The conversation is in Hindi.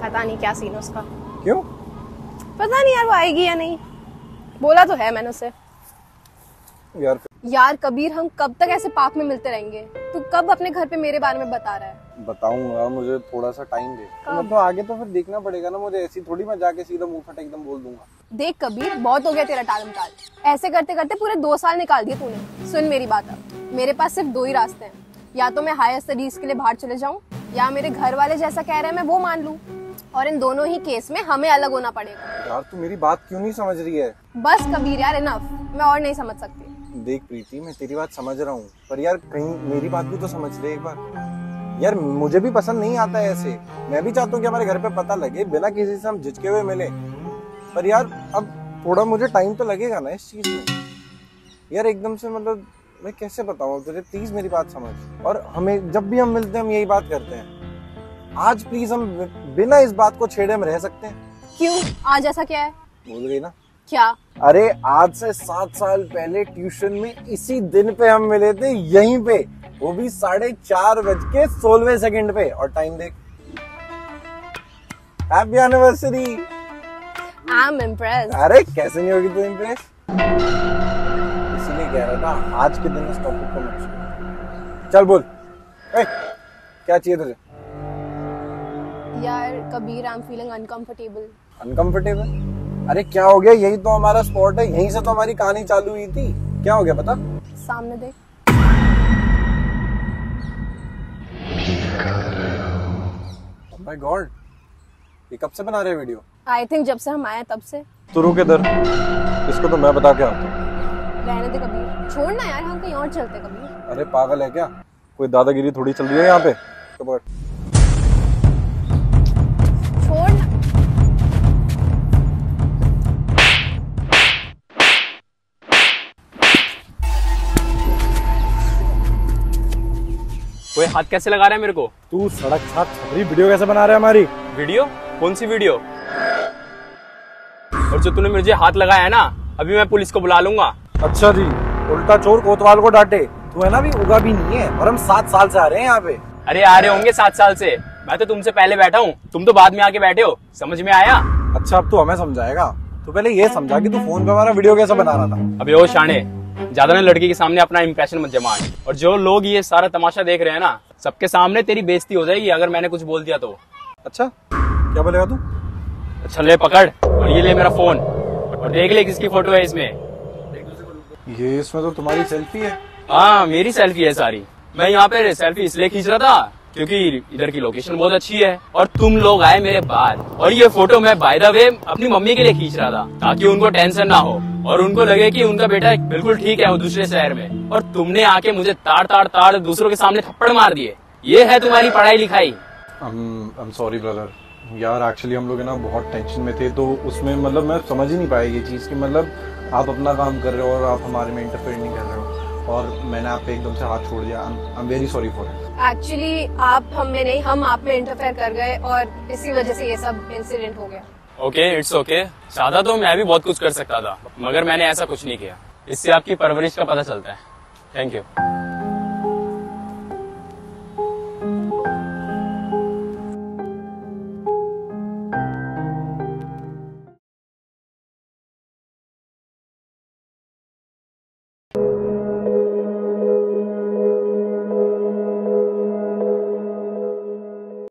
पता नहीं क्या सीन उसका। क्यों? पता नहीं यार वो आएगी या नहीं। बोला तो है मैंने उसे। यार यार कबीर हम कब तक ऐसे पाप में मिलते रहेंगे? तू कब अपने घर पे मेरे बारे में बता रहा है? बताऊँगा मुझे थोड़ा सा टाइम दे। तो, तो आगे तो फिर देखना पड़ेगा ना मुझे ऐसी थोड़ी मैं जाके सीधा मुँह फट एकदम बोल दूँगा। देख कबीर बहुत हो गया तेरा टालम टाल ऐसे करते करते पूरे दो साल निकाल दिए तूने। सुन मेरी बात अब। मेरे पास सिर्फ़ दो ही रास्ते हैं। या तो मैं हायर स्टडीज़ के लिए बाहर चले जाऊँ या मेरे घर वाले जैसा कह रहे हैं मैं वो मान लूँ। और इन दोनों ही केस में हमें अलग होना पड़ेगा। यार तू मेरी बात क्यों नहीं समझ रही है? बस कबीर यार इनफ मैं और नहीं समझ सकती। देख प्रीति मैं तेरी बात समझ रहा हूँ पर यार कहीं मेरी बात भी तो समझ ले एक बार। यार मुझे भी पसंद नहीं आता है ऐसे। मैं भी चाहता हूँ कि हमारे घर पे पता लगे बिना किसी से हम झिझके हुए मिले। पर यार अब थोड़ा मुझे टाइम तो लगेगा ना इस चीज़ में। यार एकदम से मतलब मैं कैसे बताऊँ? तुझे प्लीज़ मेरी बात समझ। और हमें जब भी हम मिलते हैं हम यही बात करते हैं। आज प्लीज़ हम बिना इस बात को छेड़े में रह सकते हैं। क्यों? आज ऐसा क्या है? बोल गई ना? क्या? अरे आज से सात साल पहले ट्यूशन में इसी दिन पे हम मिले थे यहीं पे। वो भी साढ़े चार बज के सोलवे सेकंड पे। और टाइम देख। Happy anniversary I am impress अरे कैसे नहीं होगी तू इम्प्रेस इसीलिए कह रहा था आज के दिन इस टॉपिक को मत चल बोल। ए, क्या चाहिए तुझे? यार Kabir I am feeling uncomfortable uncomfortable अरे क्या हो गया? यही तो हमारा स्पॉट है। यहीं से तो हमारी कहानी चालू हुई थी। क्या हो गया पता? सामने देख। माय गॉड ये कब से बना रहे वीडियो आई थिंक जब से हम आए तब से। तू रुक इधर। इसको तो मैं बता के आता हूँ। रहने दे कबीर। छोड़ना यार हम कहीं और चलते कबीर। अरे पागल है क्या? कोई दादागिरी थोड़ी चल रही है यहाँ पे? तो कोई हाथ कैसे लगा रहा है मेरे को? तू सड़क छाप छपरी वीडियो कैसे बना रहा है हमारी? वीडियो? कौन सी वीडियो? और जो तूने मुझे हाथ लगाया है ना अभी मैं पुलिस को बुला लूँगा। अच्छा जी उल्टा चोर कोतवाल को डांटे। तू है ना भी उगा भी नहीं है और हम सात साल से आ रहे हैं यहाँ पे। अरे आ रहे होंगे सात साल से। मैं तो तुमसे पहले बैठा हूँ। तुम तो बाद में आके बैठे हो। समझ में आया? अच्छा अब तू हमें समझाएगा। तू पहले ये समझा कि तू फ़ोन पे हमारा वीडियो कैसे बना रहा था। अबे ओ शाने ज़्यादा ना लड़की के सामने अपना इम्प्रेशन मत जमा। और जो लोग ये सारा तमाशा देख रहे हैं ना सबके सामने तेरी बेइज्जती हो जाएगी अगर मैंने कुछ बोल दिया तो। अच्छा क्या बोलेगा तू? अच्छा ले पकड़ और ये ले मेरा फ़ोन और देख ले किसकी फ़ोटो है इसमें। ये इसमें तो तुम्हारी सेल्फी है। हाँ मेरी सेल्फी है सारी। मैं यहाँ पे सेल्फी इसलिए खींच रहा था क्योंकि इधर की लोकेशन बहुत अच्छी है और तुम लोग आए मेरे बाद। और ये फ़ोटो मैं बाय द वे अपनी मम्मी के लिए खींच रहा था ताकि उनको टेंशन ना हो। और उनको लगे कि उनका बेटा बिल्कुल ठीक है वो दूसरे शहर में। और तुमने आके मुझे ताड़ ताड़ ताड़ दूसरों के सामने थप्पड़ मार दिए। ये है तुम्हारी पढ़ाई लिखाई। सॉरी ब्रदर यार एक्चुअली हम लोग है ना बहुत टेंशन में थे तो उसमें मतलब मैं समझ ही नहीं पाया ये चीज़ कि मतलब आप अपना काम कर रहे हो और आप हमारे में इंटरफेयर नहीं कर रहे हो। और मैंने आप पे एकदम से हाथ छोड़ दिया। I am very sorry for it actually आप हम में नहीं हम आप में इंटरफेयर कर गए और इसी वजह से ये सब इंसिडेंट हो गया। ओके इट्स ओके सादा तो मैं भी बहुत कुछ कर सकता था, मगर मैंने ऐसा कुछ नहीं किया। इससे आपकी परवरिश का पता चलता है। Thank you